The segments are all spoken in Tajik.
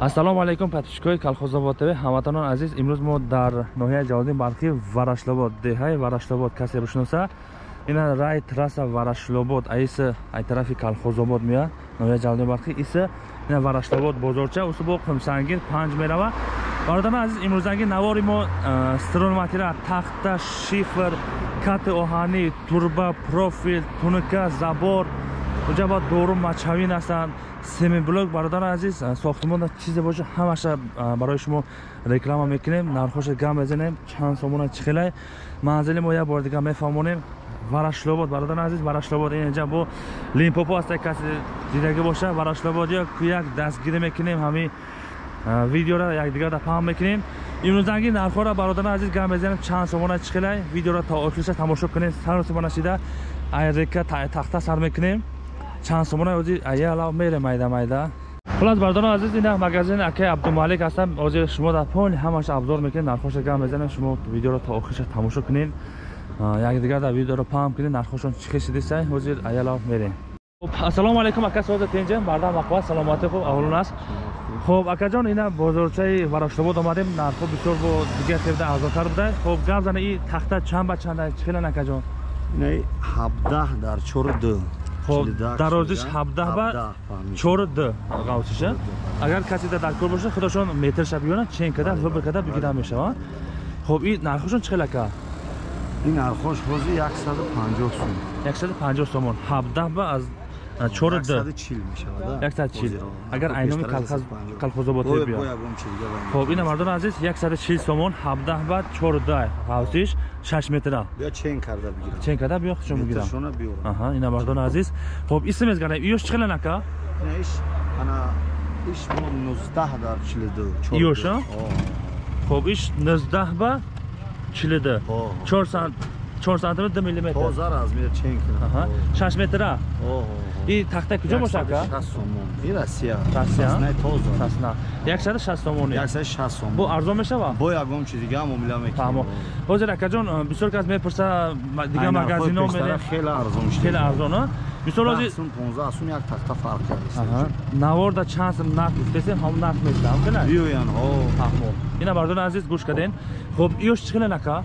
ассалому алайкум подписчикои колхозобод тв ҳамватанон азиз имрӯз мо дар ноҳияи ҷалолиддин балхи варашлобод деҳаи варашлобод касе бишноса ина рай трасса варашлобод аиса ай тарафи колхозобод меяд ноҳияи ҷалолиддин балхи иса ина варашлобод бозорча усубоқ хумсангир панҷ мерава бародарон азиз имрӯзанги навори мо стролматира тахта шифр кати оҳанӣ турба профил тунука забор. Уҷа ба дору мачавин ҳастанд семиблок бародарон азиз сохтмон чизе боша ҳамаша барои шумо реклама мекунем нархоша гам мезанем чанд сомона чихелай. Манзили мо як бор дига мефаҳмонем. Варашлобод бародарон азиз варашлобод. Инҷа бо лимпопо ҳаста касе дидаги боша. Варашлобод як як дастгирӣ мекунем ҳами видеора якдигара паҳм мекунем. Имрӯзанги нархҳоро бародарон азиз гам мезанем чанд сомона чихелай. Видеоро то охириша тамошо кунем. Саросима нашида айрека тахта сар мекунем чанд сомона ози аяла мере майда майда. Хулас бардорон азиз ина магазин акаи абдумалик ҳастам. Ози шумо дар пони ҳамаш абзор мекунед. Нархоша гам мезанем. Шумо видеоро то охириша тамошо кунед. Якдигар дар видеоро паҳм кунед. Нархошон чӣ хешидисай ози аяла мерем ассалому алайкум. Ака соза тенҷа барда мақва. Саломати хуб аҳолун аст. Хуб акаҷон ина бозорчаи вараштобод омадем. Нархо бисёр бо дигар тевда арзонтар буда хуб гап зана. И тахта чанд ба чанда чӣ хелан акаҷон ҳабдаҳ дар чору ду хоб дарозиш 17 ба 4 д гавсиша агар каси дар кор боша худошон метр шаб ёна чен када выбр када бигида мешава хоб и нархошон чӣ хелака ин нархош ҳозир 150 сом 150 сомон. 17 ба аз чор д яксад чил агар айноми калхозобод биё хоб ина мардони азиз яксаду чил сомон ҳабдаҳ ба чор д ғавсиш шаш метра чен карда биё хушон бигирам аҳа ина мардони азиз хоб исм мезгарам иёш чӣ хелан ака иёша хоб иш нуздаҳ ба чилу д чор сант 4 сантиметр 2 миллиметр. Тоза размер чен ага 6 метра и тахта куҷо боша ака 60 сомон и россия. Россия? Не тоза. Сасна 160 сомон 160 сомон бо арзон мешава? Бо ягон чиз дига муомила мекунем фаҳмо. Ҳозир акаҷон бисёр кас мепурса дига магазино мере хеле арзон шуд хеле арзон мисол ҳозир 15 сум як тахта фарқ кардист ага наворда чанд нарх гуфтесем ҳам нарх мешавам кана биёян ҳо фаҳмо. Ина мардони азиз гӯш кардем хуб иёш чӣ хеле нака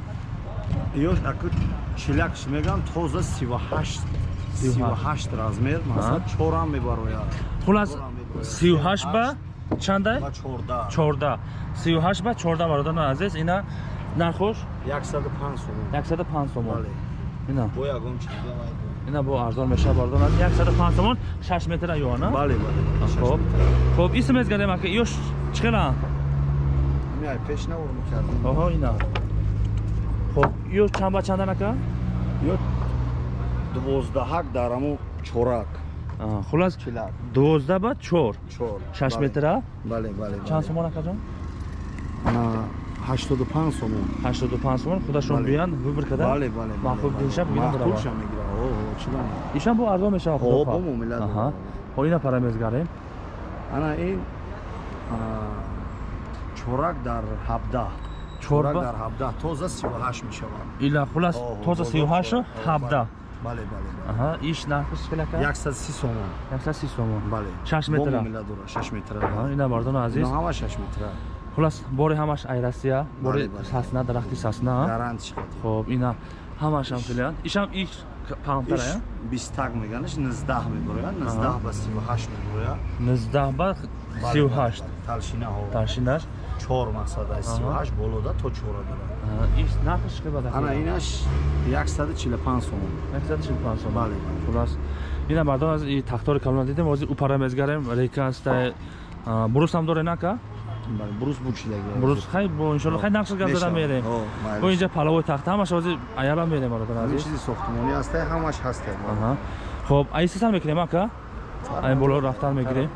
ёш аку чилакш мегам тоза сивҳашт сивҳашт размер масалан чорам мебарояд. Хулас сивҳашт ба чанда чорда. Сивҳашт ба чорда бародарон азиз. Ина нархош? Яксаду панҷ сомон яксаду панҷ сомон ина. Бо ягон чиз ина бо арзон мешавад бародарон азиз. Яксаду панҷ сомон шаш метра ёна бале бале. Хоб хоб исм мезгарем ака ёш чӣ хела? Пешнавор мекардем оҳо ина ё чанд ба чандан ака ё дувоздаҳак дараму чорак. Хулас дувозда ба чор? Шаш метра? Бале бале чанд сомон акаҷон ҳаштоду панҷ сомон. ҳаштоду панҷ сомон? Худашон биёянд выбр када бале бале махуб динша махубша мегира ишан бо арзон мешава хо бо муомила хо ина пара мезгарем ана ин чорак дар ҳабдаҳ чорак дар ҳабдаҳ тоза сивҳашт мешавад. Ила хулас тоза сивҳашту ҳабдаҳ бале бале аҳа иш хелака яксад си сомон. Яксад си сомон. Бале шаш метра. муомила дора шаш метра. Ина мардони азиз. Ҳама шаш метра. Хулас бори ҳамаш айрасия бори сасна дарахти сасна гарант хоб ина ҳамашам филиан ишам иш паҳмтара бистак меганаш низдаҳ мебарояд низдаҳ ба сивҳашт мебарояд низдаҳ ба сивҳашт талшинаҳо талшинаш чор мақсад аст сивҳашт болода то чора дорад. Иш нархиш ки бада ана инаш яксаду чилу панҷ сомон. яксаду чилу панҷ сомон? Бале хулас. Ина мардон аз и тахтори калона дидем ҳозир упара мезгарем река аста бурус ҳам доре нака? Бурус бучидаги бурус хай бо иншоалло хай нақш гап зада мерем бо инҷа палавои тахта ҳамаш ҳозир аяла мерем мардон аз чизи сохтмонӣ аста ҳамаш ҳаста хоб айсисар мекунем ака? Ай боло рафтар мегирем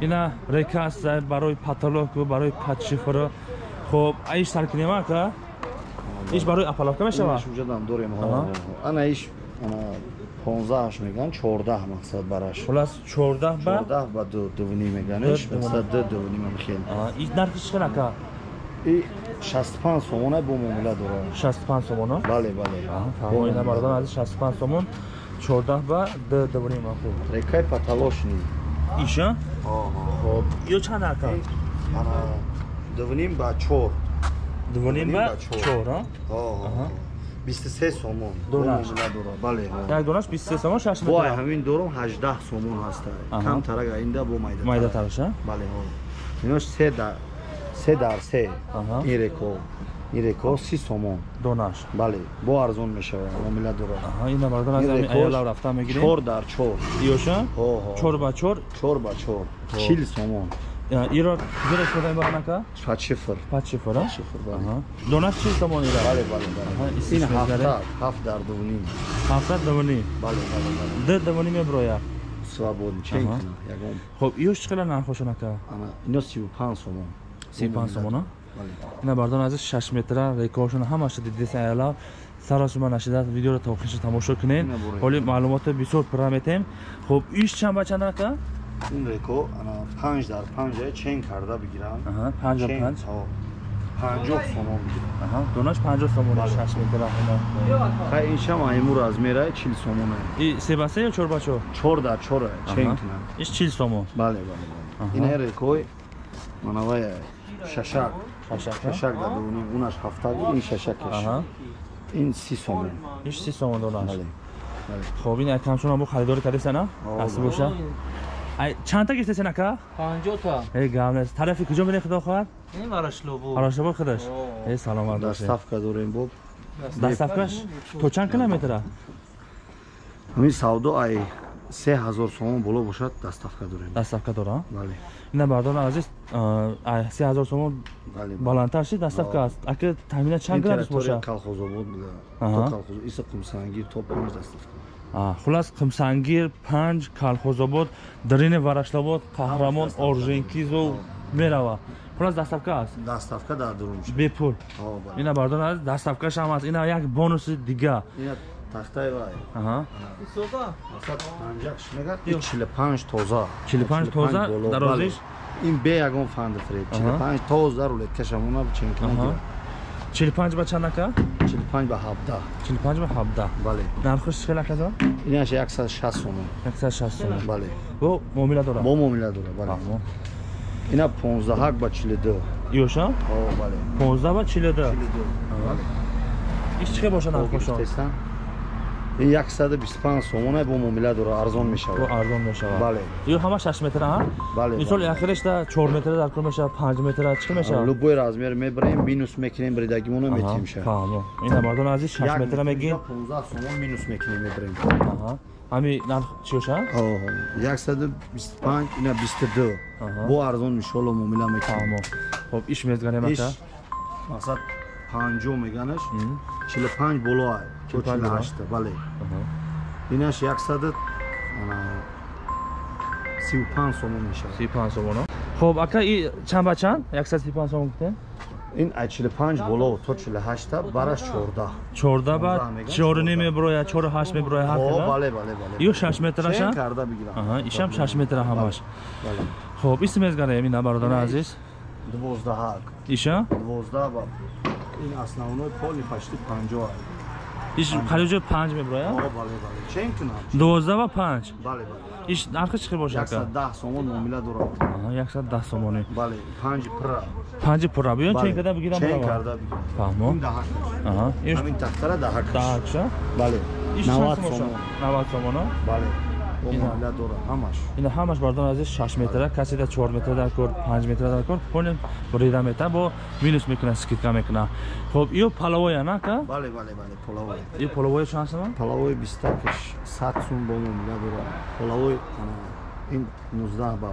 ина река аст барои патолоку барои подшифро хоб аиш сар кунем ака? Иш барои апаловка мешава? Ҷадам дорем ана иш понздаҳаш меган чордаҳ мақсад бараш. Хулас чордаҳ ба? Чордаҳ ба дувни меганиш мақсад ду дувни мамхел иш нархи чӣ хел ака? И шасту панҷ сомона бо муомила дорад шасту панҷ сомона? Бале бале. Ина мардон ази шасту панҷ сомон чордаҳ ба ду дувни мамхел рекаи иша? Хоб ё чанд ака ана дувним ба чор. Дувоним ба чор. бисту се сомон. Донаш. бале як донаш 23 сомон 6 бо метр ҳамин дорум 18 сомон ҳаста камтарак аинда бо майда майда тараша бале инош се дар се дар се. Ин реко си сомон. Донаш. Бале бо арзон мешавад муомила дора аҳа ина бардон аз Ин ҳамин рекош аёлам рафта мегирем? чор дар чор. Ёша ҳо ҳо. Чор ба чор? Чор ба чор. Чил сомон. Иро зира шуда баънака пачифр пад шифра шифр бале. Аҳа. Донаш чил сомон ира бале бале Аҳа, бале исиш ин мезгаре. ҳафта ҳафт дар дувним ҳафта давони бале бале бале. Д давони меброя? Свободен чен кунам? Ягон. Хоб ёш чӣ қадар нархошонака ана ино сиву панҷ сомон. 35 сомона ина бардон азиз 6 метра рекордшона ҳамаша дидеса аяла сарашума нашида видеоро та охирша тамошо кунед. Ҳоли маълумоти бисёр пурра метем. Хоб иш чанд ба чанд ака? Ин реко панҷ дар панҷа чен карда бигирам. Аҳа 5 Чен, 5 ҳо. панҷоҳ сомон бигирам. Донаш 50 сомон. 6 метра хай ин шам аймур размера чил сомон и 3 ба 3 ё 4 ба 4 чор дар чор чен кунам иш 40 сомон? Бале бале ин рекои манавай шашак шашак дувним унаш ҳафта ин шашакаш ин си сомон иш 30 сомон донаш хоб ин якамшон бо харидорӣ кардесана О, аст бале. боша ай чанд та гиртесен ака панҷота эй гам нест тарафи куҷо мере худо хоҳад ин варашлобу арашабод худаш эй саломат бошед даставка дорем боб даставкаш то чанд километра? Ҳамин савдо ай се ҳазор сомон боло бошад даставка дорем даставка дора бале. Ина бардон азиз ай 3000 сомон баландтар ши даставка аст? Ака tahminan чанд градус боша колхозобод Аҳа. то колхоз иса қумсангир то панҷ даставка А, хулас қимсангир панҷ калхозобод дарини варашлобод қаҳрамон орженкизу мерава. Хулас даставка аст? Даставка дар дурумчи бепул. Ина бардон аст даставкаш ҳам аст. Ина як бонуси дига тахтаи вай аҳа сода масад панҷакш мегад ин чилу панҷ тоза. 45 тоза боло, дарозиш бале. ин бе ягон фандфред чилу Аҳа. панҷ тоза рулеткашамона ченкина Аҳа. 45 ба чанд ака чилу панҷ ба ҳабда. 45 ба 17 бале. Нархиш чӣ хела каза инаш яксад шаст сомон 160 сомон бале. Бо муомила дора? Бо муомила дора бале. Фаҳмо. ина понздаҳак ба чилуду ёша? Ҳо бале. 15 ба 42 чилуду бале. Иш чӣ боша нархошон Гуфтесан? Ин яксаду бисту панҷ сомона бо муомила дора арзон мешавад арзон мешавад бале ё ҳама 6 метра ҳа бале мисол ахирашда 4 метра дар кор мешавад 5 метра чӣ мешавад любой размер мебарем минус мекунем бридагимона метем ша фаҳмо ина мардон азиз 6 метра мегин 15 сомон минус мекунем мебарем аҳа ҳами нарх чӣ бисту панҷ ина бисту ду Аҳа. бо арзон иншолло муомила мекунем фаҳмо хоб иш мезганем ака мақсад панҷо меганаш Мгм. чилу панҷ боло ай то 45 чилу боло? ҳашта бале Аҳа. инаш яксаду ана сиву панҷ сомон мешавад. 35 сомон хоб ака и чанд ба чанд? 135 сомон гуфтем? Ин ай чилу панҷ боло то чилу ҳашта бараш чордаҳ. 14 ба 15 меган, 4 меброя 4 8 меброя ҳар о хела бале бале бале ё 6 метра чен ша карда бигирам. Аҳа ишам 6 метра ҳамаш бале хоб ис мезганем ина бародари азиз? дувоздаҳак иша? Дувоздаҳ ба ин основной поли почти панҷоҳ. Ай иш қариб ҷои 5 меброя о бале бале. Чен кунам? 12 ва 5 бале бале. Иш нархи чӣ боша ака? Яксад даҳ сомон муомила дорад аҳа 110 сомонӣ. Бале панҷ пра 5 пурра биён чен карда бигирам чен барава карда бигирам. Фаҳмо. Ин даҳак. Аҳа иш ҳамин тахтара даҳак. дакша бале иш навад чанд сомон сомон. 90 сомон бале Ина. муомила дора ҳамаш. Ина ҳамаш бардон азиз 6 метра касе да 4 метра дар кор 5 метра дар кор. Пони брида мета бо минус мекуна скидка мекуна хоб ё палавоя на ка? Бале бале бале полавой ё палавоя чанд сомон половой бистакш сад сум бо муомила дора половой ана, ин нуздаҳ ба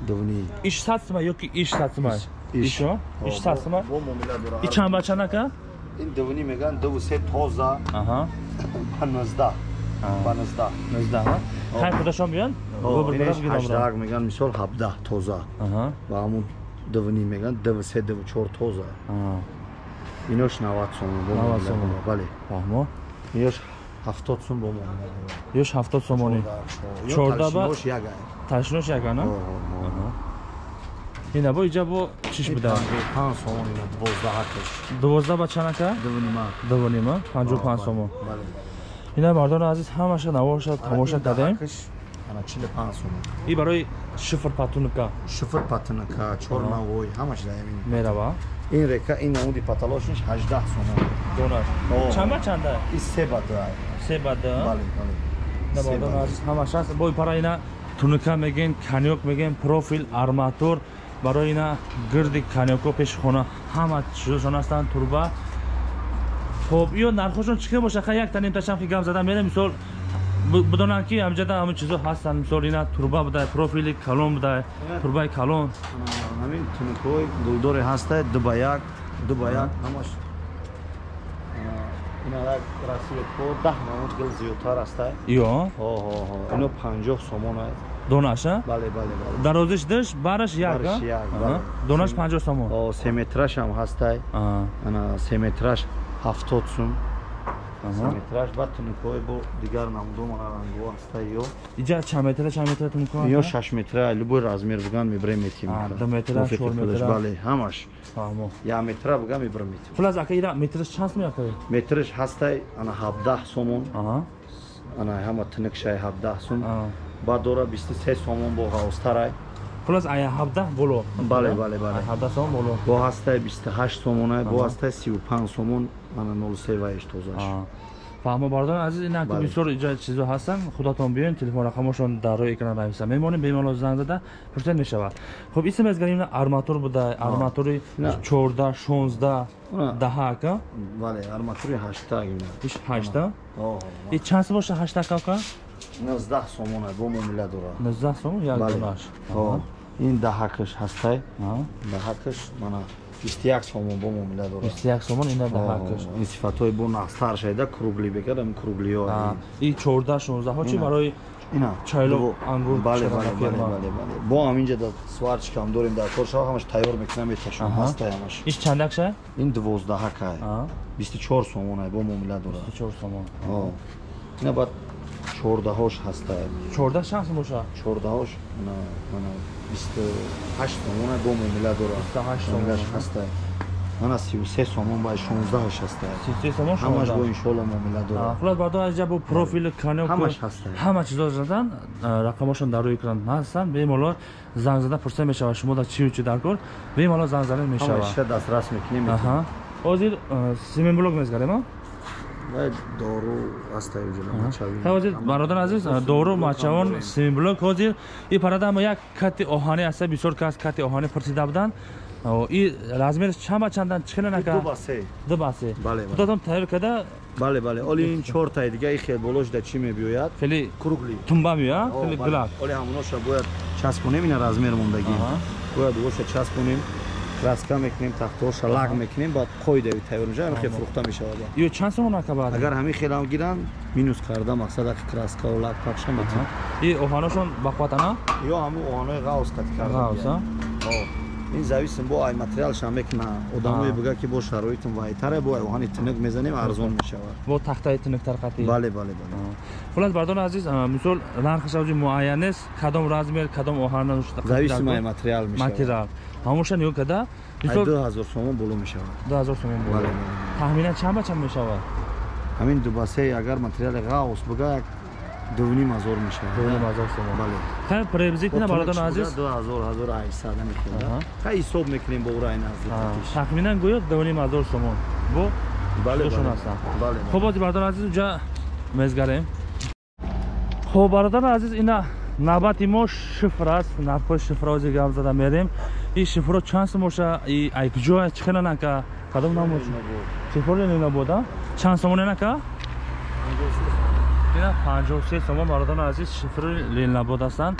дувни иш 100 сомон ё ки иш 100 сомон Иш. ишо? Иш 100 сомон бо муомила дора и чанд ба чанд ака ин дувни меган дуву се тоза аҳа. ба нуздаҳ ба нуздаҳ 19 ҳа хай худашон биён гобр инеш гидам ра ҳаштаҳак меган мисол ҳабдаҳ тоза. Аҳа. Ва ҳамун дувни меган дуву се дуву чор тоза. Инош навад сомон бо 90 муомила сомон. дора бале. Фаҳмо инош ҳафтод сум бо дора ёш 70 сомонӣ Ё Чорда ба- ташнош о, о. ина бо иҷа бо чиш буда панҷоҳ панҷ сомон ина дувоздаҳакаш 12 ба чанд ака дувнима 2 55 сомон. Бале ина мардони азиз ҳамаша навоша тамоша кардем ана 45 сомон и барои шифр патунка шифр патнака чорнавой ҳамаш да ҳамин мерава. Ин река ин намуди паталошиш 18 сомон донаш. Чанда чанда и се бада се бада бале бале. Бардон бада. азиз ҳамаш аст. Бои пара ина тунука мегӯем канёк мегӯем профил арматур. Барои ина гирди канёко пеши хона ҳама чизошон ҳастанд. Турба хоб ё нархошон чӣ хел боша ха як таним ташам ки гап зада мере мисол бу- бидонам ки ҳамҷада ҳамин чизо ҳастанд. Мисол ина турба будай профили калон будай турбаи калон. Ҳамин тунукҳои гулдоре ҳаста дуба як дуба як ҳамаш ина як расиветҳо даҳ намуд гил зиёдтар аста ё? Ино панҷоҳ сомон аст. Донаша? Бале бале бале. Дарозиш диш бараш як Бараш як, донаш панҷоҳ сомон? О, се метраш ҳам ҳастай ана се метраш ҳафтод сум. Метраш баъд тунукҳои бо дигар намудомона рангҳо ҳастай ё? Иҷа чанд метра чанд метра тунука ё шаш метра любой размер буган мебирем метим А, ду метра, чор метра. бале ҳамаш. Фаҳмо. Як метра буган мебирем метим хулас ака ира метраш чанд сум якаи метраш ҳастай ана ҳабдаҳ сомон. Аҳа. Ана ҳама тунукшай ҳабдаҳ сум. Аҳа. баъд дора бисту се сомон бо ғавстарай хулас ая ҳабдаҳ боло. Бале бале бале. Ҳабдаҳ сомон боло. Бо ҳастай бисту ҳашт сомонай бо сиву панҷ сомон ана нол се ваиш тозаш фаҳмо бардор азиз ки Бале. бисёр иҷа чизо ҳастанд худатон биёен телефон рақамошон дар рӯи экран нависа мемонем бемало занг зада пурсед мешавад. Хуб исм мезгарем ина арматур будай арматури На. чордаҳ шонздаҳ На. даҳака? Бале арматури ҳаштаг ҳашта? И чанд сум боша ҳашта кака нуздаҳ сомонай бо муомила дора. Нуздаҳ сум як донаш ин даҳакаш ҳастай? Аҳа. даҳакаш мана бисту як сомон бо муомила дора бисту як сомон ина даҳакаш О, ин сифатҳои бо нақстар шайда кругли бекардам круглиё Аҳа. и чордаҳ шонздаҳҳо чи барои ина. Чайло, ангур, бале бале бале бале бале. Бо ҳаминҷа да сварчикам дорем дар кор шава ҳамаш тайёр мекунам меташон Аҳа. ҳастай ҳамаш. Иш чандакша ин дувоздаҳакай бисту чор сомонай бо муомила дора чор сомон. О. ина баъд чордаҳош ҳастай. Чордаҳ чанд сум боша чордаҳош? Мана мана бисту ҳашт сомонай бо муомила дора 28 сомон, ҳастай мана сиву се сомон баъд шонздаҳош ҳастай сисе сомон ҳамаш бо иншоалло муомила дора хулас бардор аз ҷабу профили канёк Ҳамаш ҳастанд. ҳама чизо задан рақамошон дар рӯи экран ҳастанд бемало занг зада пурсида мешавад шумо дар чию чи дар кор бемало занг занед ҳама мешавад иша дастрас мекунем аҳа ҳозир семен блок мезгарем а Вай дору ҳастай уҷула мачави ҳозир бародар азиз дору мачавон семен блок ҳозир и парада ама як кати оҳанӣ аста бисёр кас кати оҳанӣ пурсида буданд. И размериш чанд ба чандан хеле нака? Ду ба се ду басе. Бале, бале. худатон тайёр карда бале бале. Оли ин чортай дига и хел болош да чӣ мебиёяд? Хеле кругли. тумба меояд хеле гулак оли ҳамоноша бояд часпонем ина размер мондагӣ бояд оша часпонем краска мекунем тахтоша лаг мекунем баъд қоидави тайёр мешавад ҳамин хел фурӯхта мешавад ё чанд сомон нака баъд агар ҳамин хелам гиранд минус карда мақсад аки краскаву лаг пахша метавон и оҳаношон бахватана ё ҳамин оҳанои ғавз кати карда ин зависим бо ай материалшам мекуна одамое буга ки бо шароитум вайтаре бо ай оҳани тинук мезанем арзон мешавад бо тахтаи тинуктар қати бале бале бале хулас бардони азиз мисол нархаш авҷи муайян нест кадом размер кадом оҳана зависим ай материал мешавад материал ҳамоша нигоҳ карда ай мисол ду ҳазор сомон боло мешавад. 2000 сомон бале боло. Бале. Тахминан чанд ба чанд мешавад? Ҳамин дубасаи агар материали ғавз буга як дувним ҳазор мешавад 2000 сомон бале. Хай приблизительно бародарон азиз? ду ҳазор ҳазор ҳайсад Аҳа. мехелда хай ҳисоб мекунем бо урай наздикатиш тахминан гӯё 2000 сомон бо бале шушон бале. ҳастанд. хуб бози бародарон азиз уҷа мезгарем. Хуб бародарон азиз ина навбати мо шифр аст нархҳои шифра ҳозир гап зада мерем и шифро чанд сум боша и айкҷоя чӣ хеле нака? Кадом намош шифро ленабода чанд сомоне нака? ина 53 сомон бародарон азиз шифри ленабод ҳастанд.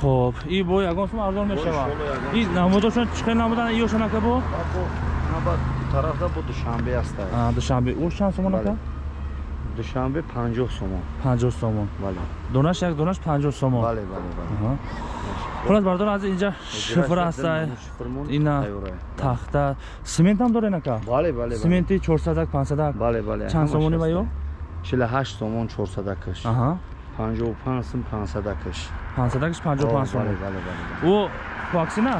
Хуб и бо ягон сум арзон мешавад и намудошон чӣ хеле намудан ёша нака бо? Тарафда бо душанбе ҳаста А, душанбе. Ош чанд сомон Бале. нака душанбе панҷоҳ сомон. 50 сомон. Бале. Донаш як донаш 50 сомон. Бале бале бале хулас бардор аз инҷа шифр аста ина тахта. Семент ам доре нака бале бале сементи 400 500 бале бале. Чанд сомони ва ё? чилҳашт сомон чорсадакаш. Аҳа. Панҷоҳу панҷ сум панҷсадакаш 500 киш 55 бале сомон. бале бале о ваксина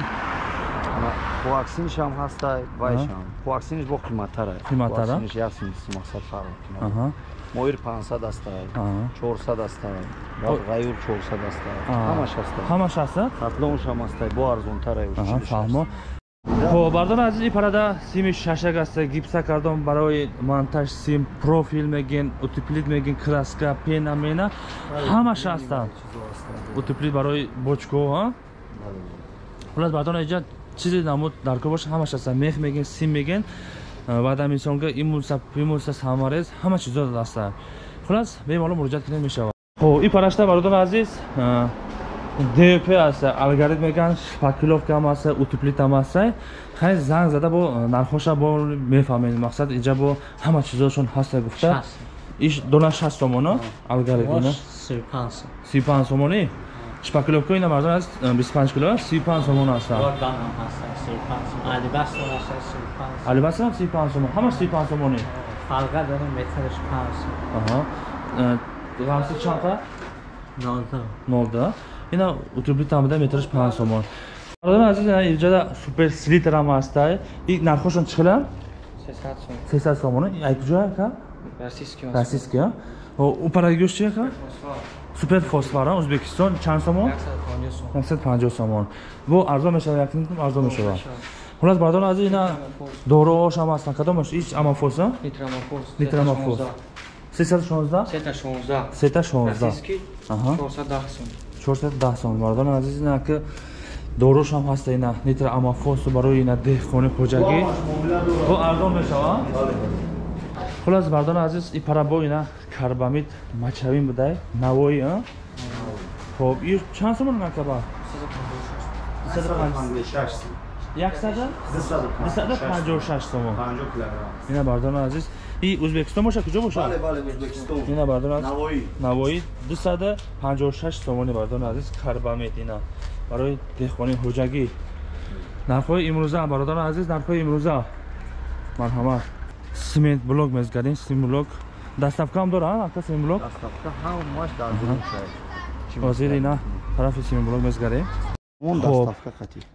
хуаксинишам ҳастай вайшам хуаксиниш бо қиматтара Қиматтара? як сум мақсад фарқ мекунад аҳа моир 500 астае Аҳа. 400 астае О. ғаюр 400 астае Аҳа. ҳамаш астае ҳамаш ҳаста хатлонш ҳам астае бо арзонтарае Аҳа, фаҳмо. Хоб бардор азиз ин парада сими шашак аста гипса кардом барои монтаж сим профил мегин утеплит мегин краска пена мена. Ҳамаш ҳастанд утеплит барои бочко хулас бардор иҷа чизе намуд даркор боша ҳамаш аста мех мегин сим мегин баъда мисонга имулса имулса самарез ҳама чизо аста. Хулас бемалум муроҷиат кунед мешавад. Хоб ин парашта бародор азиз дп аста алгоритм меган шпакиловка ҳам аста утеплит ҳам аста. Хай занг зада бо нархоша бо мефаҳмед. Мақсад иҷа бо ҳама чизошон ҳаста гуфта. Иш дона 60 сомоно алгоритм си панҷ сомонӣ шпакиловка ина мардон аст 25 кило 35 сомон аста алибаса 35 сомон ҳамаш 35 сомонӣ Falga dاریم مترش پنج аҳа ғамси чанта نازده 0 ина утеплит ҳам буда метраш 5 сомон мардон азиз ина иҷада супер слитер ҳам аста и нархошон чӣ хела سیصد سوم 300 сомон ай куҷоя ка راسیسکی российский а у парагиёш чия ка супер фосфор а ӯзбекистон чанд сомон 150 сомон бо арзон мешава як ним арзон мешава хулас бардор аз ина дороҳош ҳам ҳастанд. Кадомаш ич амафос а Нитрамофос Нитрамофос. 316 Сета 16 сета 16 Российский аҳа. 410 сум 410 сом мардон азиз ина ки дорош ҳам ҳаста ина нитра амафосу барои ина деҳқони хоҷагӣ бо арзон мешава? Хулас мардон азиз и парабо ина карбамид мачавин будай? Навои а? Хоб ир чанд сомон накаба 156 сомон. ина бардон азиз. И ӯзбекистон боша куҷо боша ина бардон аз навои 256 сомони бардон азиз. Карбамид ина барои деҳқони ҳуҷагӣ. Нархҳои имрӯза бародарон азиз нархҳои имрӯза. Марҳамат симент блок мезгардем симент блок. Даставкаам дорад ака симент блок? Ҳозир ина тарафи симент блок Хоб.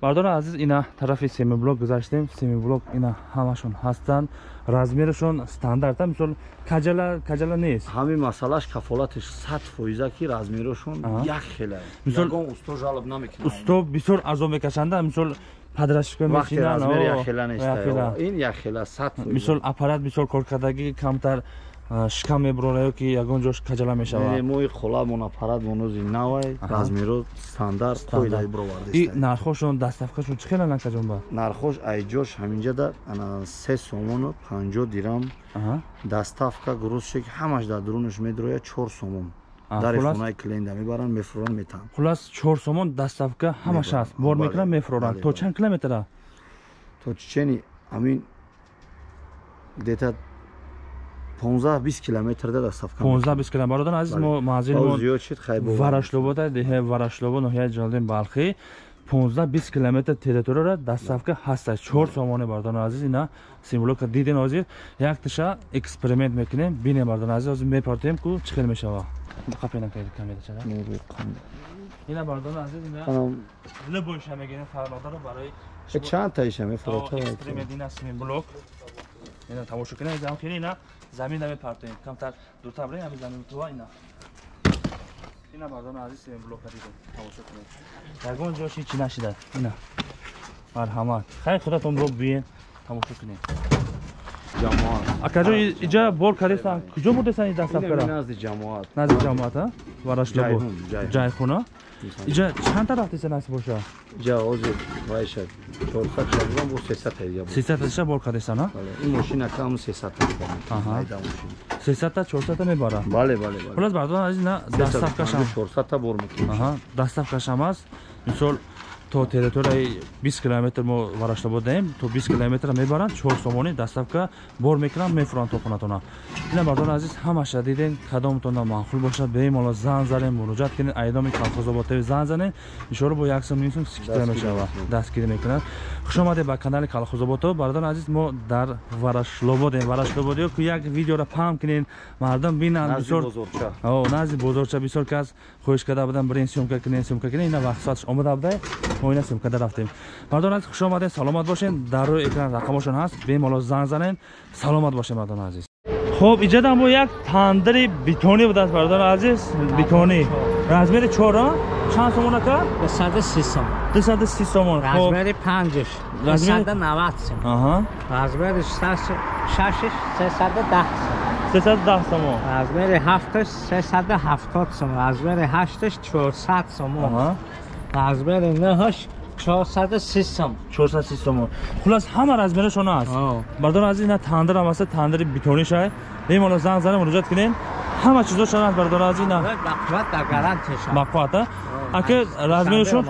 бардорон азиз ина тарафи семиблок гузаштем. Семиблок ина ҳамашон ҳастанд. Размерашон стандарта мисол каҷала каҷала нест. Ҳамин масъалааш кафолатиш сад фоиза ки размерашон як хела. Мисол- ягон усто жалоб намекунад усто бисёр арзон мекашанда мисол падрашка вақте мечинанд размер як хела нест. Ин як хела сад фоиза. мисол аппарат бисёр коркардагӣ камтар а, шикам мебурорад ё ки ягон ҷош каҷала мешавад. Мои холабон аппарат монози навай Аҳа. размеро стандарт Стандарт. қоидаи и бировардист нархошон дастафкашон чӣ хела накаҷонба нархош айҷош ҳаминҷада ана се сомону панҷо дирам. Даставка грузшек ҳамаш дар дурунаш медурояд чор сомон. Дари хонаи клиента мебаранд мефуроранд метаҳанд хулас чор сомон дастафка ҳамаш аст. Бор мекунанд мефуроранд. То чанд километра? То чичени ҳамин где-то 15-20 километрда доставка 15 километр бародан азиз мо хайбо варашлобода деҳаи варашлобо ноҳияи ҷалдин балхӣ 15-20 километр территорияра дастафка ҳаста чор сомоне бардон азиз ина символока дидин ҳозир як тиша эксперимент мекунем бинем бардон азиз. Ҳозир мепартем ку чӣ хел мешава? Қапенакамедачада ина бардон азиз ина лӯбойша мегирем фармадара барои чанд таиша мефурад эксперимент ина символок ина тамошо кунем зам хеле ина замина мепартем камтар дуртар барем ами замин тува ина. Ина бардон азиз символока дидем тамошо кунем ягон ҷош ҳичи нашида ина. Марҳамат. Хай худатон бо биен тамошо кунем ҷамоат акаҷо иҷа бор кардесан куҷо бурдесан и дастафкара назди ҷамоат. Назди ҷамоат а? Варашлобо Ҷайҳун, ҷайҳун. ҷайхуна? Иҷа чанда рафтеса насиб боша ҷа ҳозир вайша 400 шабгон бо 300 таига буд сесата иша бор кардесан а Бале, ин мошина кам 300 таига Аҳа. майда мошина сесата чорсата мебара бале бале хулас бардон азиз ина дастафкашам 400 та бор мекунад дастафкашам аст мисол то территорияи 20 километр мо варашлобод даем то 20 километр мебаранд чор сомони дастафка бор мекунанд мефуранд то хонатона ина бардон азиз ҳамаша диден кадомтона маъқул бошад бемало зан занем муроҷиат кунед айдоми колхозобод тв зан занем ишора бо як сум ним сум сикита мекунед. дастгирӣ мекунад. Хушомадед ба канали колхозобото бардон азиз мо дар варашлободем варашлободиё ки як видеоро паҳм кунед. Мардум бинанд бисёр назди бозорча бисёр кас хоҳиш карда будам бирен сёмка кунем сёмка кунем ина вақт соаташ омада буда мо ина сёмкада рафтем. Мардон азиз хуш омадед саломат бошед дар рӯи экран рақамошон ҳаст. Бемало занг занед саломат бошед мардон азиз. Хуб иҷода мо як тандири бетонӣ будааст бародари азиз. Бетонӣ размери чор чанд сомон ака? Дусаду си сомон. Дусаду си сомон. Размери панҷш дусаду навад сомон размери шашш сесаду даҳ сомон сесаду даҳ сомон. Размери ҳафташ сесаду ҳафтод сомон размери ҳашташ чорсад сомон размери си сомон чорсаду си сомон хулос ҳама размерашон аст. Бардор азиз ина тандирам аст тандири бетонишай бемало занг занем муроҷиат кунем ҳама чизошон аст бардор азиз ина. Бақувват ака размерашон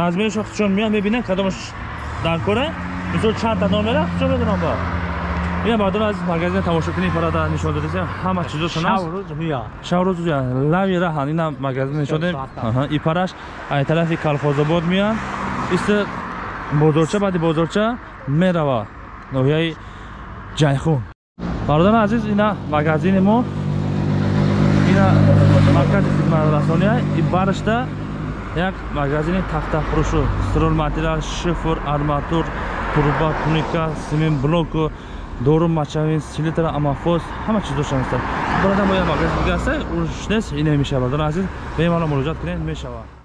размерашон худшон меям мебинем кадомаш дар коре. Мисол чанд та ном мера худшон медонам ба ина бардор азиз магазин тамошо кунем парада нишон додем ҳама чизошон аст шаврӯз ҳуя лави раҳан ина магазин нишон додем. Ипараш ай тарафи калхозобод меям ист бозорча баъди бозорча мерава ноҳияи ҷайхун. Бародари азиз ина магазини мо ина маркази хизматрасония и баршда як магазини тахтафурӯшу. Стролматериал шифр арматур турба туника семен блоку дору мачавин селитра амафос ҳама чиз дошта аст бародар мо як магазин дига аста уш нест ина мешавад бародари азиз бемалол муроҷиат кунед мешавад